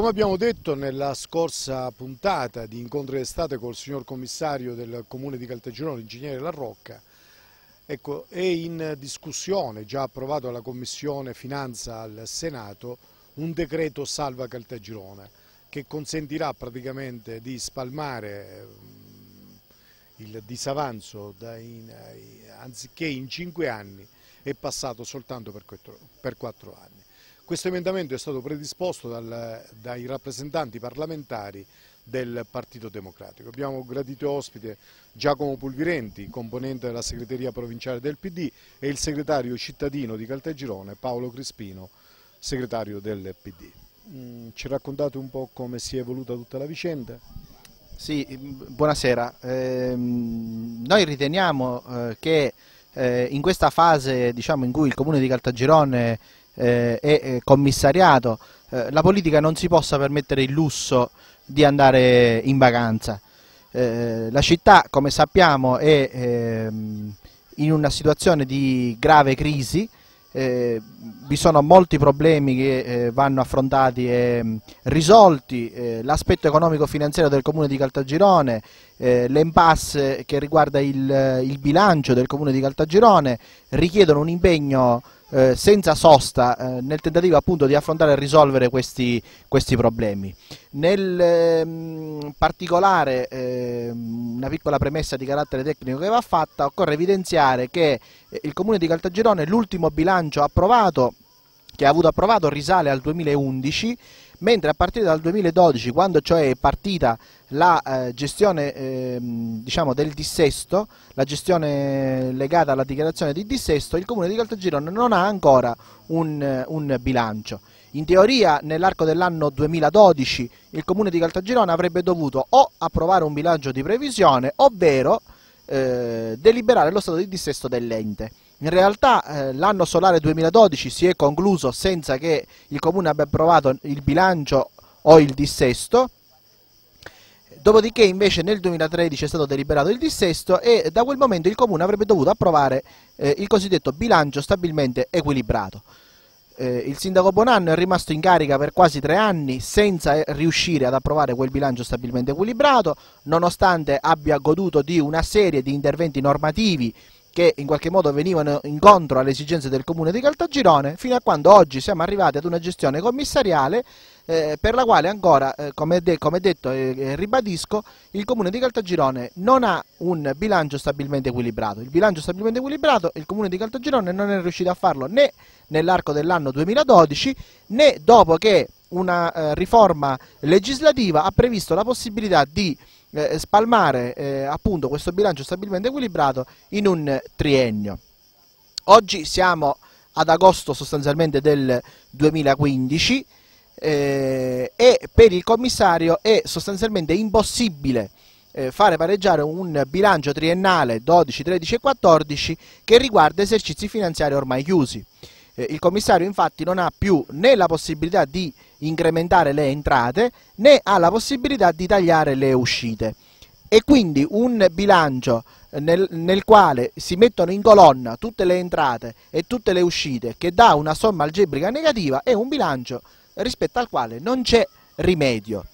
Come abbiamo detto nella scorsa puntata di incontro d'estate col signor commissario del comune di Caltagirone, l'ingegnere La Rocca, ecco, è in discussione, già approvato dalla Commissione Finanza al Senato, un decreto salva Caltagirone che consentirà praticamente di spalmare ehm, il disavanzo in, anziché in cinque anni è passato soltanto per quattro anni. Questo emendamento è stato predisposto dal, dai rappresentanti parlamentari del Partito Democratico. Abbiamo gradito ospite Giacomo Pulvirenti, componente della segreteria provinciale del PD e il segretario cittadino di Caltagirone Paolo Crispino, segretario del PD. Mm, ci raccontate un po' come si è evoluta tutta la vicenda? Sì, buonasera. Eh, noi riteniamo eh, che eh, in questa fase diciamo, in cui il comune di Caltagirone eh, è commissariato, eh, la politica non si possa permettere il lusso di andare in vacanza. Eh, la città, come sappiamo, è ehm, in una situazione di grave crisi, eh, vi sono molti problemi che eh, vanno affrontati e mh, risolti, eh, l'aspetto economico-finanziario del comune di Caltagirone, eh, l'impasse che riguarda il, il, bilancio del comune di Caltagirone richiedono un impegno eh, senza sosta eh, nel tentativo appunto di affrontare e risolvere questi, questi problemi. Nel ehm, particolare ehm, una piccola premessa di carattere tecnico che va fatta, occorre evidenziare che eh, il Comune di Caltagirone l'ultimo bilancio approvato che ha avuto approvato risale al 2011 mentre a partire dal 2012, quando cioè è partita la eh, gestione eh, diciamo del dissesto, la gestione legata alla dichiarazione di dissesto, il comune di Caltagirone non ha ancora un, un bilancio. In teoria nell'arco dell'anno 2012 il comune di Caltagirone avrebbe dovuto o approvare un bilancio di previsione, ovvero eh, deliberare lo stato di dissesto dell'ente. In realtà eh, l'anno solare 2012 si è concluso senza che il Comune abbia approvato il bilancio o il dissesto, dopodiché invece nel 2013 è stato deliberato il dissesto e da quel momento il Comune avrebbe dovuto approvare eh, il cosiddetto bilancio stabilmente equilibrato. Eh, il sindaco Bonanno è rimasto in carica per quasi tre anni senza eh, riuscire ad approvare quel bilancio stabilmente equilibrato, nonostante abbia goduto di una serie di interventi normativi che in qualche modo venivano incontro alle esigenze del comune di Caltagirone, fino a quando oggi siamo arrivati ad una gestione commissariale eh, per la quale ancora, eh, come, de come, detto e eh, ribadisco, il comune di Caltagirone non ha un bilancio stabilmente equilibrato. Il bilancio stabilmente equilibrato il comune di Caltagirone non è riuscito a farlo né nell'arco dell'anno 2012 né dopo che una eh, riforma legislativa ha previsto la possibilità di eh, spalmare eh, appunto questo bilancio stabilmente equilibrato in un triennio. Oggi siamo ad agosto sostanzialmente del 2015 eh, e per il commissario è sostanzialmente impossibile eh, fare pareggiare un bilancio triennale 12, 13 e 14 che riguarda esercizi finanziari ormai chiusi. Eh, il commissario infatti non ha più né la possibilità di incrementare le entrate né ha la possibilità di tagliare le uscite e quindi un bilancio nel, nel, quale si mettono in colonna tutte le entrate e tutte le uscite che dà una somma algebrica negativa è un bilancio rispetto al quale non c'è rimedio.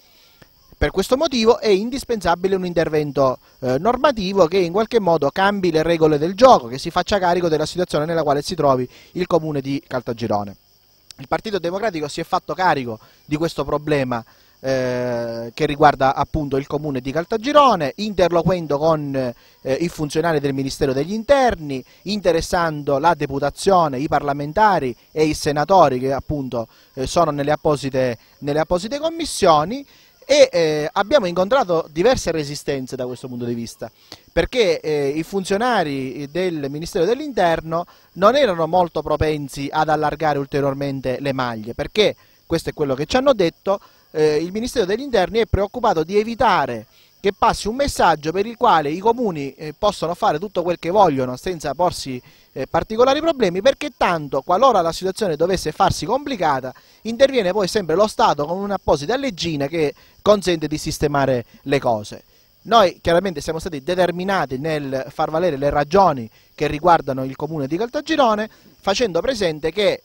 Per questo motivo è indispensabile un intervento eh, normativo che in qualche modo cambi le regole del gioco, che si faccia carico della situazione nella quale si trovi il comune di Caltagirone. Il Partito Democratico si è fatto carico di questo problema eh, che riguarda appunto il comune di Caltagirone, interloquendo con eh, i funzionari del Ministero degli Interni, interessando la deputazione, i parlamentari e i senatori che appunto eh, sono nelle apposite, nelle apposite commissioni e eh, abbiamo incontrato diverse resistenze da questo punto di vista perché eh, i funzionari del Ministero dell'Interno non erano molto propensi ad allargare ulteriormente le maglie perché questo è quello che ci hanno detto eh, il Ministero degli è preoccupato di evitare che passi un messaggio per il quale i comuni eh, possono fare tutto quel che vogliono senza porsi eh, particolari problemi perché tanto qualora la situazione dovesse farsi complicata interviene poi sempre lo Stato con un'apposita leggina che consente di sistemare le cose. Noi chiaramente siamo stati determinati nel far valere le ragioni che riguardano il comune di Caltagirone facendo presente che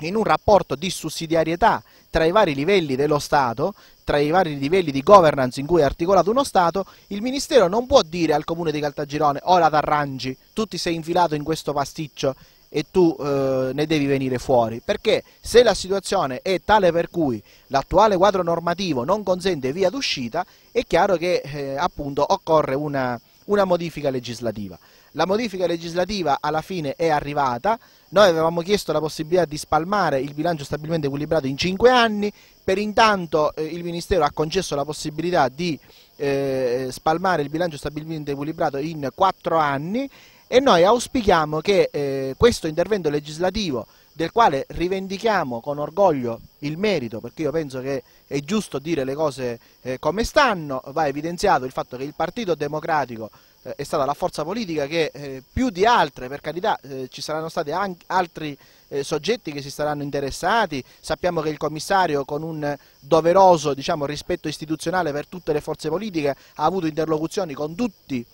in un rapporto di sussidiarietà tra i vari livelli dello Stato, tra i vari livelli di governance in cui è articolato uno Stato, il Ministero non può dire al Comune di Caltagirone ora t'arrangi, tu ti sei infilato in questo pasticcio e tu eh, ne devi venire fuori, perché se la situazione è tale per cui l'attuale quadro normativo non consente via d'uscita, è chiaro che eh, appunto occorre una, una modifica legislativa. La modifica legislativa alla fine è arrivata, noi avevamo chiesto la possibilità di spalmare il bilancio stabilmente equilibrato in 5 anni, per intanto eh, il Ministero ha concesso la possibilità di eh, spalmare il bilancio stabilmente equilibrato in 4 anni. E noi auspichiamo che eh, questo intervento legislativo del quale rivendichiamo con orgoglio il merito, perché io penso che è giusto dire le cose eh, come stanno, va evidenziato il fatto che il Partito Democratico è stata la forza politica che eh, più di altre, per carità, eh, ci saranno stati anche altri eh, soggetti che si saranno interessati, sappiamo che il commissario con un doveroso diciamo, rispetto istituzionale per tutte le forze politiche ha avuto interlocuzioni con tutti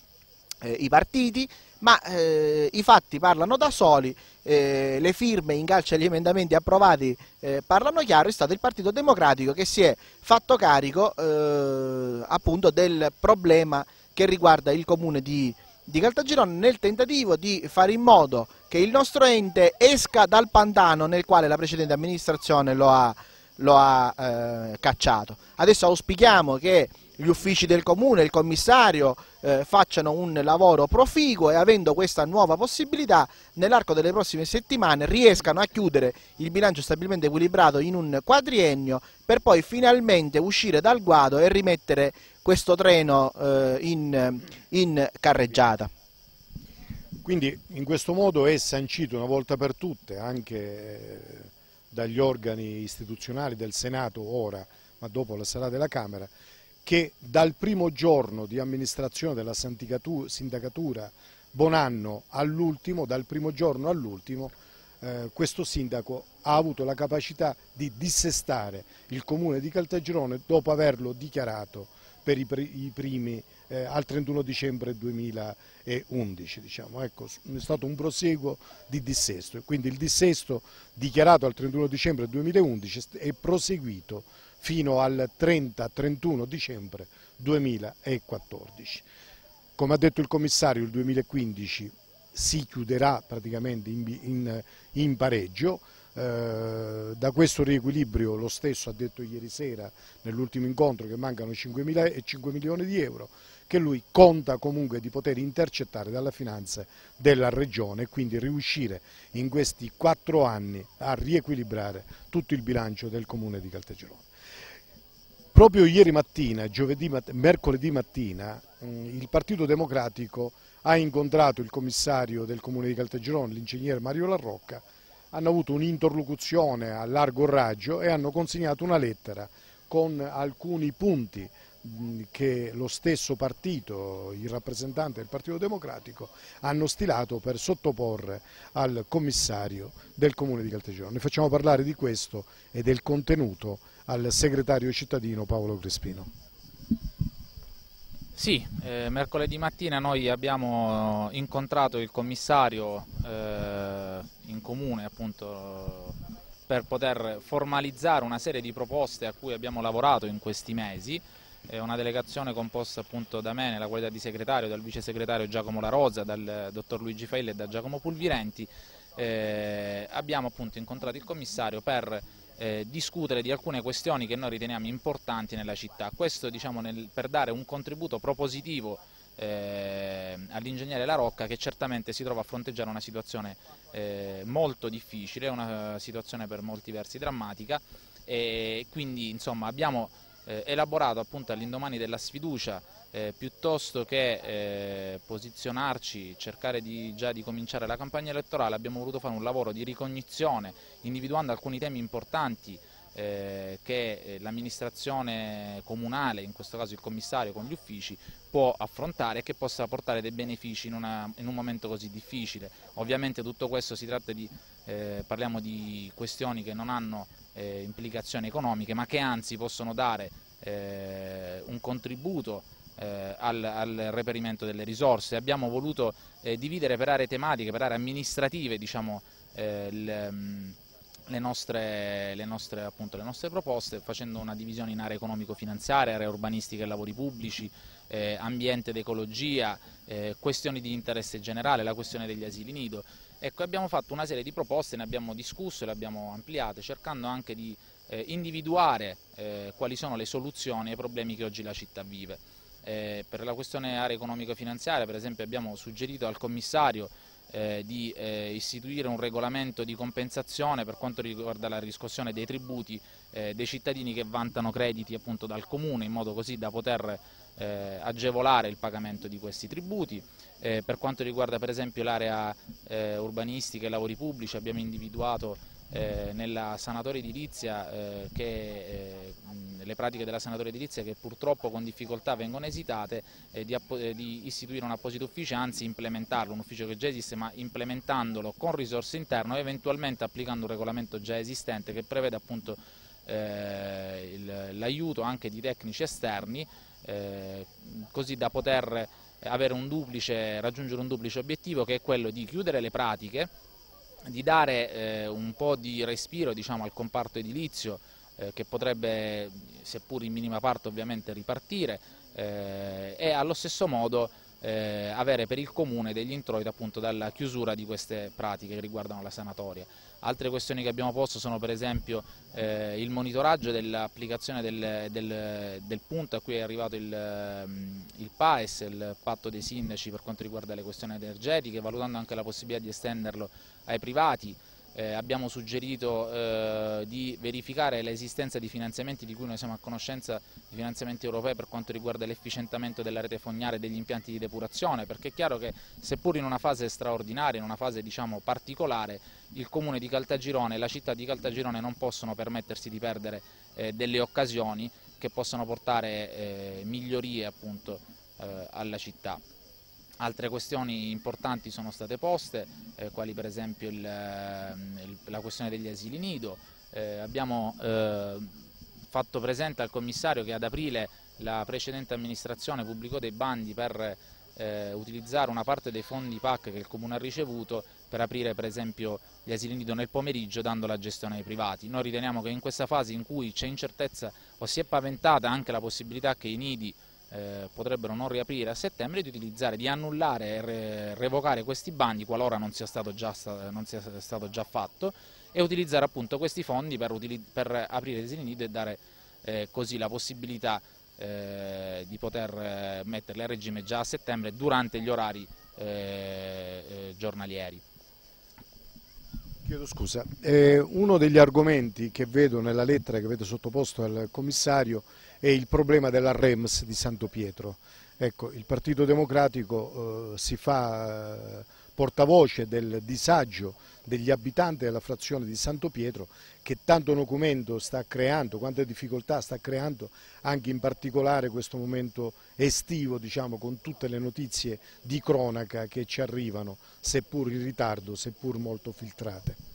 i partiti, ma eh, i fatti parlano da soli, eh, le firme in calcio agli emendamenti approvati eh, parlano chiaro, è stato il Partito Democratico che si è fatto carico appunto del problema che riguarda il comune di, di Caltagirone nel tentativo di fare in modo che il nostro ente esca dal pantano nel quale la precedente amministrazione lo ha, lo ha eh, cacciato. Adesso auspichiamo che gli uffici del comune, il commissario eh, facciano un lavoro proficuo e avendo questa nuova possibilità nell'arco delle prossime settimane riescano a chiudere il bilancio stabilmente equilibrato in un quadriennio per poi finalmente uscire dal guado e rimettere questo treno eh, in, in carreggiata. Quindi in questo modo è sancito una volta per tutte anche eh, dagli organi istituzionali del Senato ora, ma dopo la sarà della Camera, che dal primo giorno di amministrazione della sindacatura Bonanno all'ultimo, dal primo giorno all'ultimo, eh, questo sindaco ha avuto la capacità di dissestare il comune di Caltagirone dopo averlo dichiarato per i, primi eh, al 31 dicembre 2011. Diciamo. Ecco, è stato un proseguo di dissesto e quindi il dissesto dichiarato al 31 dicembre 2011 è proseguito fino al 30-31 dicembre 2014. Come ha detto il commissario il 2015 si chiuderà praticamente in, in, in pareggio, da questo riequilibrio lo stesso ha detto ieri sera nell'ultimo incontro che mancano 5, 5 milioni di euro che lui conta comunque di poter intercettare dalla finanza della regione e quindi riuscire in questi quattro anni a riequilibrare tutto il bilancio del comune di Caltagirone. Proprio ieri mattina, giovedì, mercoledì mattina, il Partito Democratico ha incontrato il commissario del comune di Caltagirone, l'ingegnere Mario Larrocca, hanno avuto un'interlocuzione a largo raggio e hanno consegnato una lettera con alcuni punti che lo stesso partito, il rappresentante del Partito Democratico, hanno stilato per sottoporre al commissario del Comune di Caltagirone. Facciamo parlare di questo e del contenuto al segretario cittadino Paolo Crespino. Sì, eh, mercoledì mattina noi abbiamo incontrato il commissario eh, in comune appunto per poter formalizzare una serie di proposte a cui abbiamo lavorato in questi mesi è una delegazione composta appunto da me nella qualità di segretario, dal vice segretario Giacomo La Rosa, dal dottor Luigi Faille e da Giacomo Pulvirenti. Eh, abbiamo appunto incontrato il commissario per eh, discutere di alcune questioni che noi riteniamo importanti nella città. Questo diciamo, nel, per dare un contributo propositivo eh, all'ingegnere La Rocca che certamente si trova a fronteggiare una situazione eh, molto difficile, una situazione per molti versi drammatica e quindi insomma abbiamo eh, elaborato all'indomani della sfiducia eh, piuttosto che eh, posizionarci, cercare di, già di cominciare la campagna elettorale abbiamo voluto fare un lavoro di ricognizione individuando alcuni temi importanti eh, che eh, l'amministrazione comunale, in questo caso il commissario con gli uffici, può affrontare e che possa portare dei benefici in, una, in un momento così difficile. Ovviamente tutto questo si tratta di, eh, parliamo di questioni che non hanno eh, implicazioni economiche ma che anzi possono dare eh, un contributo eh, al, al, reperimento delle risorse. Abbiamo voluto eh, dividere per aree tematiche, per aree amministrative diciamo, il, mm, le nostre, le, nostre, appunto, le nostre, proposte facendo una divisione in aree economico-finanziarie, aree urbanistiche e lavori pubblici, eh, ambiente ed ecologia, eh, questioni di interesse generale, la questione degli asili nido. Ecco, abbiamo fatto una serie di proposte, ne abbiamo discusso e le abbiamo ampliate, cercando anche di eh, individuare eh, quali sono le soluzioni ai problemi che oggi la città vive. Eh, per la questione area economico-finanziaria, per esempio, abbiamo suggerito al commissario eh, di eh, istituire un regolamento di compensazione per quanto riguarda la riscossione dei tributi eh, dei cittadini che vantano crediti appunto dal comune in modo così da poter eh, agevolare il pagamento di questi tributi. Eh, per quanto riguarda per esempio l'area urbanistica e lavori pubblici abbiamo individuato nella sanatoria edilizia che le pratiche della sanatoria edilizia che purtroppo con difficoltà vengono esitate, eh, di, eh, di, istituire un apposito ufficio, anzi implementarlo, un ufficio che già esiste, ma implementandolo con risorse interne o eventualmente applicando un regolamento già esistente che prevede appunto eh, l'aiuto anche di tecnici esterni, eh, così da poter un duplice, raggiungere un duplice obiettivo che è quello di chiudere le pratiche, di dare eh, un po' di respiro diciamo, al comparto edilizio eh, che potrebbe, seppur in minima parte ovviamente, ripartire eh, e allo stesso modo eh, avere per il comune degli introiti appunto dalla chiusura di queste pratiche che riguardano la sanatoria. Altre questioni che abbiamo posto sono per esempio eh, il monitoraggio dell'applicazione del, del, del, punto a cui è arrivato il, il, PAES, il patto dei sindaci per quanto riguarda le questioni energetiche, valutando anche la possibilità di estenderlo ai privati, eh, abbiamo suggerito eh, di verificare l'esistenza di finanziamenti di cui noi siamo a conoscenza di finanziamenti europei per quanto riguarda l'efficientamento della rete fognaria e degli impianti di depurazione perché è chiaro che seppur in una fase straordinaria, in una fase diciamo, particolare il comune di Caltagirone e la città di Caltagirone non possono permettersi di perdere eh, delle occasioni che possano portare eh, migliorie appunto, eh, alla città. Altre questioni importanti sono state poste, eh, quali per esempio il, ehm, il, la questione degli asili nido. Eh, abbiamo eh, fatto presente al commissario che ad aprile la precedente amministrazione pubblicò dei bandi per eh, utilizzare una parte dei fondi PAC che il Comune ha ricevuto per aprire per esempio gli asili nido nel pomeriggio dando la gestione ai privati. Noi riteniamo che in questa fase in cui c'è incertezza o si è paventata anche la possibilità che i nidi eh, potrebbero non riaprire a settembre, di utilizzare, di annullare e re, revocare questi bandi qualora non sia stato già, non sia stato già fatto e utilizzare appunto questi fondi per, per aprire i asili nido e dare eh, così la possibilità eh, di poter eh, metterli a regime già a settembre durante gli orari eh, eh, giornalieri. Chiedo scusa, uno degli argomenti che vedo nella lettera che avete sottoposto al commissario è il problema della REMS di Santo Pietro. Ecco, il Partito Democratico eh, si fa eh, portavoce del disagio degli abitanti della frazione di Santo Pietro che tanto documento sta creando, quante difficoltà sta creando anche in particolare questo momento estivo diciamo, con tutte le notizie di cronaca che ci arrivano seppur in ritardo, seppur molto filtrate.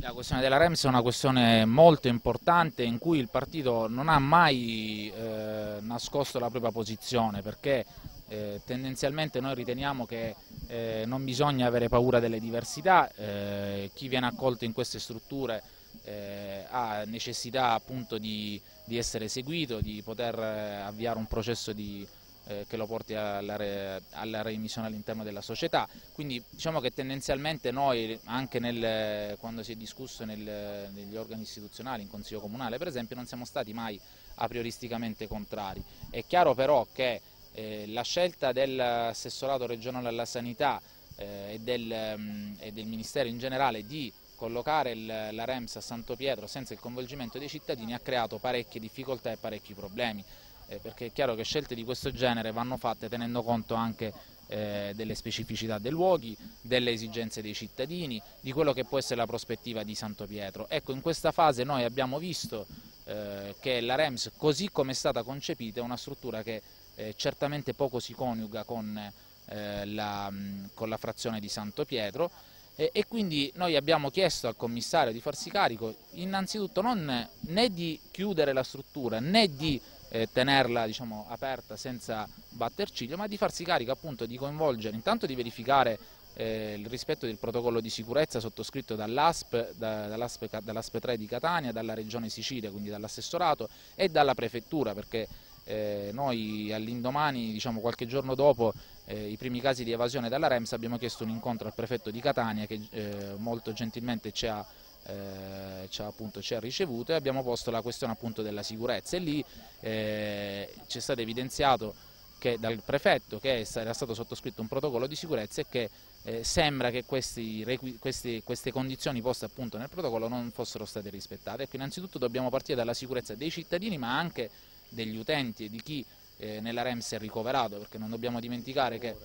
La questione della REMS è una questione molto importante in cui il partito non ha mai eh, nascosto la propria posizione perché eh, tendenzialmente noi riteniamo che eh, non bisogna avere paura delle diversità, eh, chi viene accolto in queste strutture eh, ha necessità appunto di, di, essere seguito, di poter eh, avviare un processo di, eh, che lo porti alla, re, alla reimissione all'interno della società. Quindi diciamo che tendenzialmente noi anche nel, quando si è discusso nel, negli organi istituzionali, in Consiglio Comunale per esempio, non siamo stati mai a prioristicamente contrari. È chiaro però che eh, la scelta dell'assessorato regionale alla sanità eh, e, del, um, e, del, Ministero in generale di collocare il, la REMS a Santo Pietro senza il coinvolgimento dei cittadini ha creato parecchie difficoltà e parecchi problemi, eh, perché è chiaro che scelte di questo genere vanno fatte tenendo conto anche eh, delle specificità dei luoghi, delle esigenze dei cittadini, di quello che può essere la prospettiva di Santo Pietro. Ecco, in questa fase noi abbiamo visto eh, che la REMS, così come è stata concepita, è una struttura che eh, certamente poco si coniuga con, eh, la, con, la, frazione di Santo Pietro e, quindi noi abbiamo chiesto al commissario di farsi carico innanzitutto non né di chiudere la struttura né di eh, tenerla diciamo, aperta senza batter ciglio ma di farsi carico appunto di coinvolgere, intanto di verificare eh, il rispetto del protocollo di sicurezza sottoscritto dall'ASP, da, dall'ASP, dall'ASP 3 di Catania, dalla Regione Sicilia, quindi dall'assessorato e dalla Prefettura perché eh, noi all'indomani, diciamo qualche giorno dopo eh, i primi casi di evasione dalla REMS abbiamo chiesto un incontro al prefetto di Catania che eh, molto gentilmente ci ha, eh, ci, ha, appunto, ci ha, ricevuto e abbiamo posto la questione appunto della sicurezza e lì eh, ci è stato evidenziato che dal prefetto che era stato sottoscritto un protocollo di sicurezza e che eh, sembra che questi, questi, queste condizioni poste appunto nel protocollo non fossero state rispettate. Ecco, innanzitutto dobbiamo partire dalla sicurezza dei cittadini ma anche degli utenti e di chi eh, nella REMS è ricoverato, perché non dobbiamo dimenticare che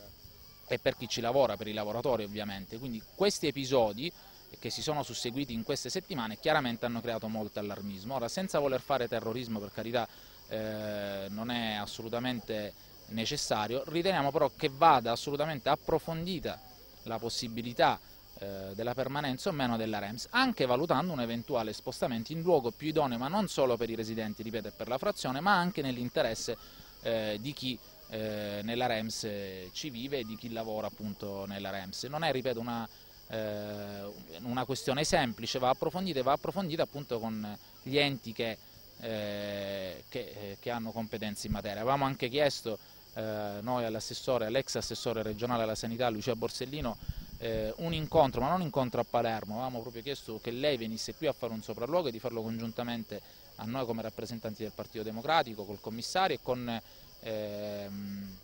è per chi ci lavora, per i lavoratori ovviamente. Quindi questi episodi che si sono susseguiti in queste settimane chiaramente hanno creato molto allarmismo. Ora, senza voler fare terrorismo, per carità, eh, non è assolutamente necessario, riteniamo però che vada assolutamente approfondita la possibilità eh, della permanenza o meno della REMS, anche valutando un eventuale spostamento in luogo più idoneo, ma non solo per i residenti, ripeto, e per la frazione, ma anche nell'interesse eh, di chi eh, nella REMS ci vive e di chi lavora appunto nella REMS. Non è, ripeto, una, eh, una questione semplice, va approfondita e va approfondita appunto con gli enti che, eh, che, eh, che hanno competenze in materia. Avevamo anche chiesto eh, noi all'assessore, all'ex assessore regionale alla sanità Lucia Borsellino eh, un incontro, ma non un incontro a Palermo, avevamo proprio chiesto che lei venisse qui a fare un sopralluogo e di farlo congiuntamente a noi come rappresentanti del Partito Democratico, col commissario e con, ehm,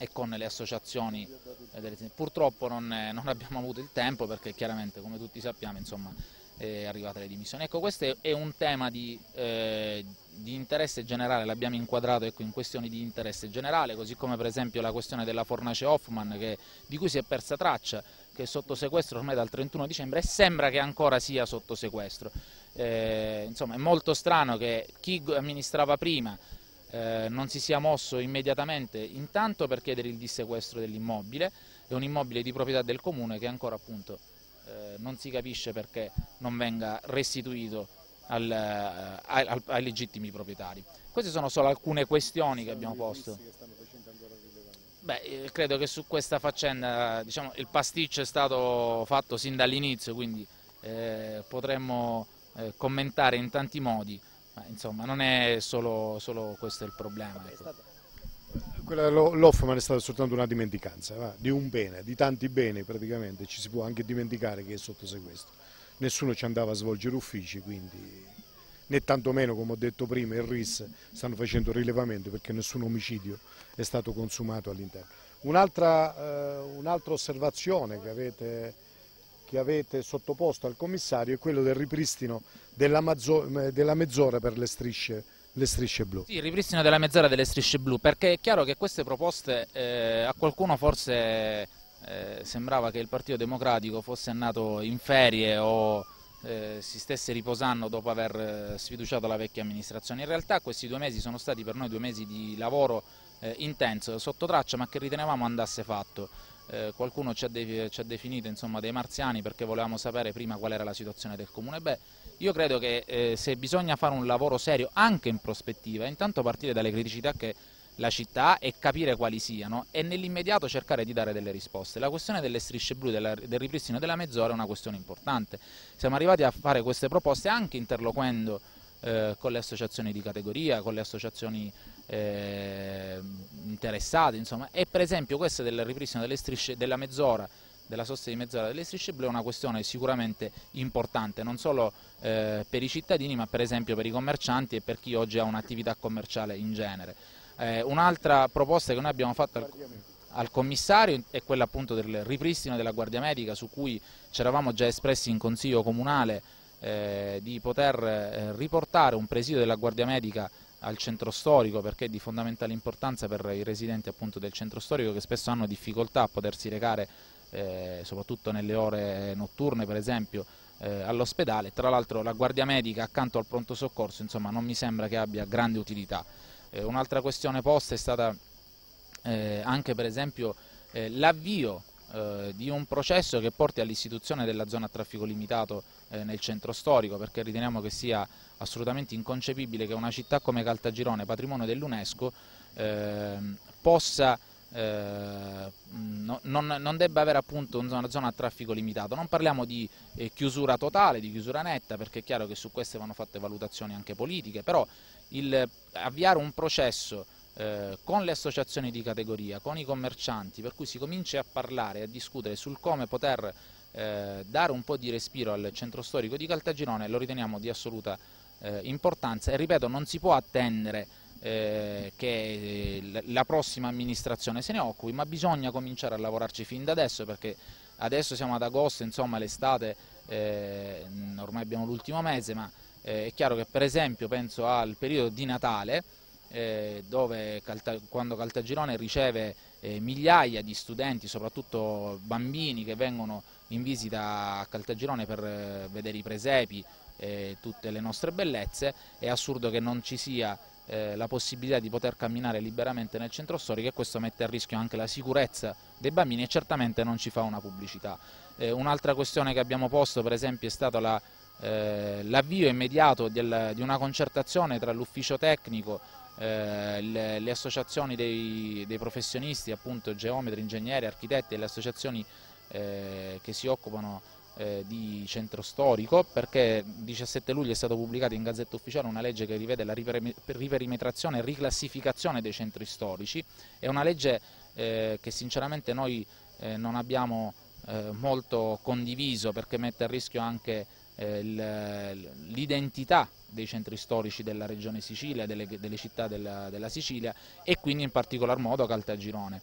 e con le associazioni. Purtroppo non, non, abbiamo avuto il tempo perché chiaramente come tutti sappiamo insomma, è arrivata le dimissioni. Ecco, questo è un tema di, eh, di interesse generale, l'abbiamo inquadrato ecco, in questioni di interesse generale, così come per esempio la questione della fornace Hoffman che, di cui si è persa traccia, che è sotto sequestro ormai dal 31 dicembre e sembra che ancora sia sotto sequestro. Eh, insomma è molto strano che chi amministrava prima eh, non si sia mosso immediatamente intanto per chiedere il dissequestro dell'immobile, è un immobile di proprietà del comune che ancora appunto eh, non si capisce perché non venga restituito al, eh, ai, ai, legittimi proprietari. Queste sono solo alcune questioni che abbiamo posto. Beh, eh, credo che su questa faccenda diciamo, il pasticcio è stato fatto sin dall'inizio, quindi eh, potremmo eh, commentare in tanti modi, ma insomma non è solo, solo questo il problema. Ecco. Dell'Hoffman è stata soltanto una dimenticanza, va? di un bene, di tanti beni praticamente, ci si può anche dimenticare che è sotto sequestro. Nessuno ci andava a svolgere uffici, quindi né tantomeno, come ho detto prima, il RIS stanno facendo rilevamento perché nessun omicidio è stato consumato all'interno. Un'altra eh, un osservazione che avete, che avete, sottoposto al commissario è quello del ripristino della, della mezz'ora per le strisce le strisce blu. Sì, il ripristino della mezz'ora delle strisce blu, perché è chiaro che queste proposte eh, a qualcuno forse eh, sembrava che il Partito Democratico fosse andato in ferie o eh, si stesse riposando dopo aver eh, sfiduciato la vecchia amministrazione. In realtà questi due mesi sono stati per noi due mesi di lavoro eh, intenso, sotto traccia, ma che ritenevamo andasse fatto. Eh, qualcuno ci ha, de ci ha definito insomma, dei marziani perché volevamo sapere prima qual era la situazione del comune. Beh, io credo che eh, se bisogna fare un lavoro serio anche in prospettiva, intanto partire dalle criticità che la città e capire quali siano e nell'immediato cercare di dare delle risposte. La questione delle strisce blu, della, del ripristino della mezz'ora è una questione importante. Siamo arrivati a fare queste proposte anche interloquendo eh, con le associazioni di categoria, con le associazioni eh, interessate, insomma, e per esempio questa del ripristino delle strisce della mezz'ora della sosta di mezz'ora delle strisce blu è una questione sicuramente importante, non solo eh, per i cittadini ma per esempio per i commercianti e per chi oggi ha un'attività commerciale in genere. Eh, Un'altra proposta che noi abbiamo fatto al, al, commissario è quella appunto del ripristino della Guardia Medica su cui ci eravamo già espressi in Consiglio Comunale eh, di poter eh, riportare un presidio della Guardia Medica al centro storico perché è di fondamentale importanza per i residenti appunto del centro storico che spesso hanno difficoltà a potersi recare eh, soprattutto nelle ore notturne per esempio eh, all'ospedale, tra l'altro la guardia medica accanto al pronto soccorso insomma, non mi sembra che abbia grande utilità. Eh, Un'altra questione posta è stata eh, anche per esempio eh, l'avvio eh, di un processo che porti all'istituzione della zona a traffico limitato nel centro storico perché riteniamo che sia assolutamente inconcepibile che una città come Caltagirone, patrimonio dell'UNESCO, ehm, possa eh, no, non, non, debba avere appunto una zona a traffico limitato. Non parliamo di eh, chiusura totale, di chiusura netta, perché è chiaro che su queste vanno fatte valutazioni anche politiche, però il, avviare un processo eh, con le associazioni di categoria, con i commercianti, per cui si cominci a parlare a discutere sul come poter eh, dare un po' di respiro al centro storico di Caltagirone, lo riteniamo di assoluta eh, importanza. E ripeto non si può attendere eh, che eh, la prossima amministrazione se ne occupi, ma bisogna cominciare a lavorarci fin da adesso perché adesso siamo ad agosto, insomma l'estate, eh, ormai abbiamo l'ultimo mese, ma eh, è chiaro che per esempio penso al periodo di Natale, eh, dove Calta quando Caltagirone riceve eh, migliaia di studenti, soprattutto bambini che vengono in visita a Caltagirone per vedere i presepi, e tutte le nostre bellezze, è assurdo che non ci sia eh, la possibilità di poter camminare liberamente nel centro storico e questo mette a rischio anche la sicurezza dei bambini e certamente non ci fa una pubblicità. Eh, Un'altra questione che abbiamo posto per esempio è stato eh, l'avvio eh, immediato di una concertazione tra l'ufficio tecnico eh, le, le, associazioni dei, dei, professionisti, appunto geometri, ingegneri, architetti e le associazioni eh, che si occupano eh, di centro storico perché il 17 luglio è stato pubblicato in Gazzetta Ufficiale una legge che rivede la riperimetrazione e riclassificazione dei centri storici, è una legge eh, che sinceramente noi eh, non abbiamo eh, molto condiviso perché mette a rischio anche l'identità dei centri storici della regione Sicilia, delle, delle città della, della Sicilia e quindi in particolar modo Caltagirone.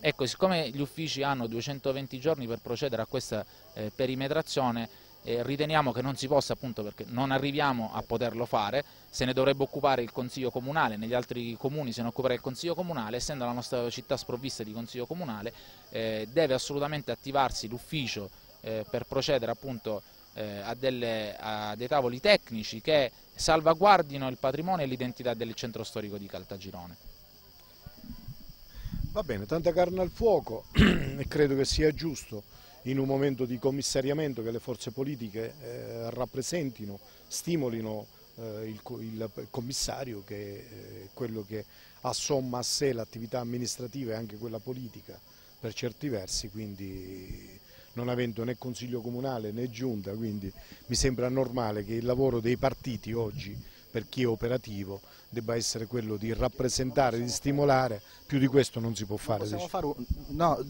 Ecco, siccome gli uffici hanno 220 giorni per procedere a questa eh, perimetrazione, eh, riteniamo che non si possa, appunto perché non arriviamo a poterlo fare, se ne dovrebbe occupare il Consiglio Comunale, negli altri comuni se ne occuperà il Consiglio Comunale, essendo la nostra città sprovvista di Consiglio Comunale, eh, deve assolutamente attivarsi l'ufficio eh, per procedere appunto eh, a, delle, a dei tavoli tecnici che salvaguardino il patrimonio e l'identità del centro storico di Caltagirone. Va bene, tanta carne al fuoco e credo che sia giusto in un momento di commissariamento che le forze politiche eh, rappresentino, stimolino eh, il, il, commissario che è quello che assomma a sé l'attività amministrativa e anche quella politica per certi versi, quindi non avendo né consiglio comunale né giunta, quindi mi sembra normale che il lavoro dei partiti oggi per chi è operativo debba essere quello di rappresentare, di stimolare, più di questo non si può fare. fare no,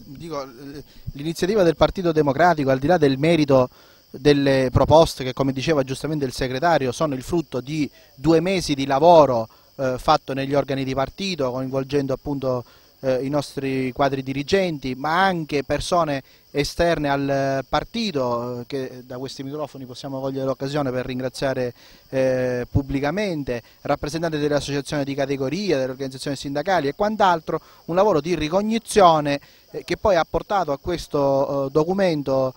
l'iniziativa del Partito Democratico, al di là del merito delle proposte che come diceva giustamente il segretario sono il frutto di due mesi di lavoro eh, fatto negli organi di partito coinvolgendo appunto eh, i nostri quadri dirigenti, ma anche persone esterne al partito, eh, che da questi microfoni possiamo cogliere l'occasione per ringraziare eh, pubblicamente, rappresentanti delle associazioni di categoria, delle organizzazioni sindacali e quant'altro, un lavoro di ricognizione eh, che poi ha portato a questo eh, documento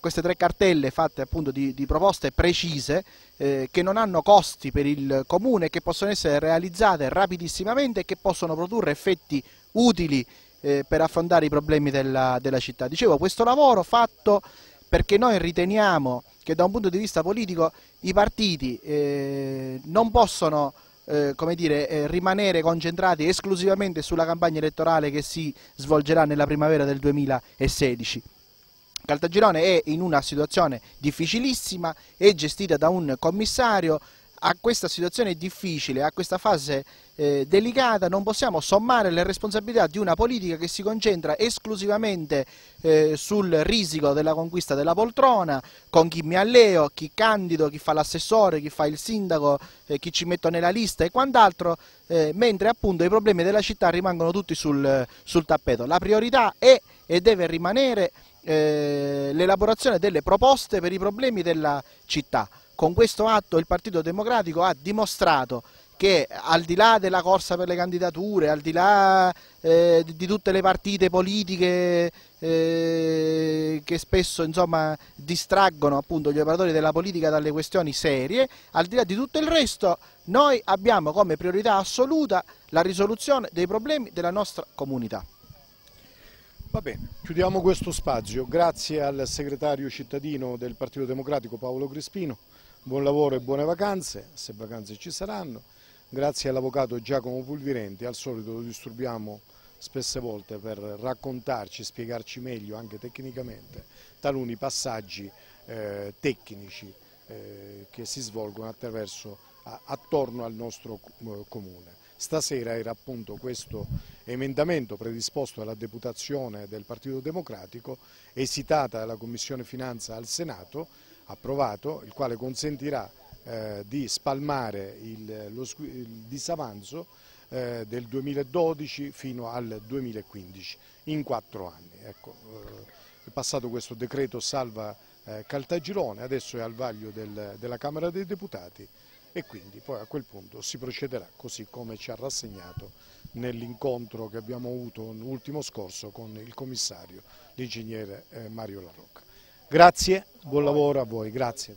queste tre cartelle fatte appunto di, di proposte precise eh, che non hanno costi per il comune, che possono essere realizzate rapidissimamente e che possono produrre effetti utili eh, per affrontare i problemi della, della città. Dicevo, questo lavoro fatto perché noi riteniamo che da un punto di vista politico i partiti eh, non possono eh, dire, eh, rimanere concentrati esclusivamente sulla campagna elettorale che si svolgerà nella primavera del 2016. Caltagirone è in una situazione difficilissima, è gestita da un commissario a questa situazione difficile, a questa fase eh, delicata, non possiamo sommare le responsabilità di una politica che si concentra esclusivamente eh, sul risico della conquista della poltrona, con chi mi alleo, chi candido, chi fa l'assessore, chi fa il sindaco, eh, chi ci metto nella lista e quant'altro, eh, mentre appunto i problemi della città rimangono tutti sul, sul tappeto. La priorità è e deve rimanere eh, l'elaborazione delle proposte per i problemi della città. Con questo atto il Partito Democratico ha dimostrato che al di là della corsa per le candidature, al di là eh, di tutte le partite politiche eh, che spesso insomma, distraggono appunto, gli operatori della politica dalle questioni serie, al di là di tutto il resto noi abbiamo come priorità assoluta la risoluzione dei problemi della nostra comunità. Va bene, chiudiamo questo spazio. Grazie al segretario cittadino del Partito Democratico Paolo Crispino buon lavoro e buone vacanze, se vacanze ci saranno. Grazie all'avvocato Giacomo Pulvirenti, al solito lo disturbiamo spesse volte per raccontarci, spiegarci meglio anche tecnicamente taluni passaggi eh, tecnici eh, che si svolgono attraverso, a, attorno al nostro eh, comune. Stasera era appunto questo emendamento predisposto dalla deputazione del Partito Democratico, esitata dalla Commissione Finanza al Senato, approvato, il quale consentirà eh, di spalmare il, lo, il disavanzo eh, del 2012 fino al 2015 in quattro anni. Ecco, eh, è passato questo decreto salva eh, Caltagirone, adesso è al vaglio del, della Camera dei Deputati e quindi poi a quel punto si procederà così come ci ha rassegnato nell'incontro che abbiamo avuto l'ultimo scorso con il commissario, l'ingegnere eh, Mario Larocca. Grazie, buon lavoro a voi, grazie.